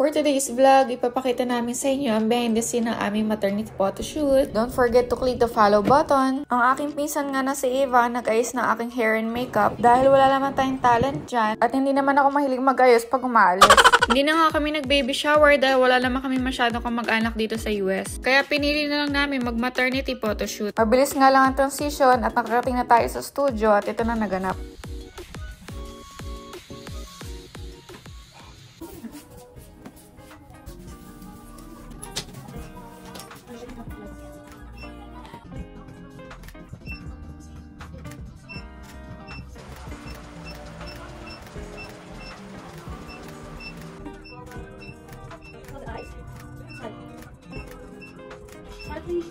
For today's vlog, ipapakita namin sa inyo ang behind the scene ng aming maternity photoshoot. Don't forget to click the follow button. Ang aking pinsan nga na si Eva, nag-ayos ng aking hair and makeup dahil wala naman tayong talent dyan at hindi naman ako mahilig mag-ayos pag umaalis. hindi na nga kami nag-baby shower dahil wala naman kami masyadong kamag-anak dito sa US. Kaya pinili na lang namin mag-maternity photoshoot. Mabilis nga lang ang transition at nakarating na tayo sa studio at ito na naganap. I think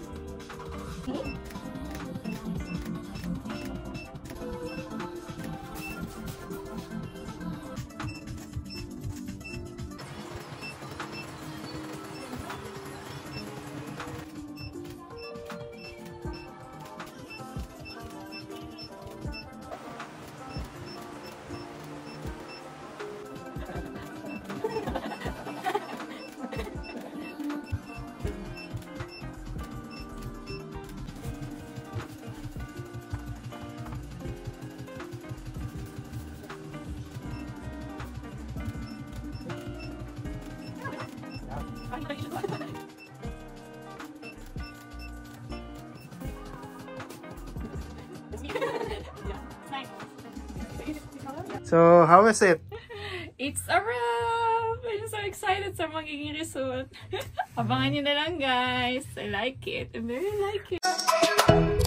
So, how is it? It's a wrap! I'm so excited sa magiging result. Abangan nyo na lang guys. I like it. I very like it.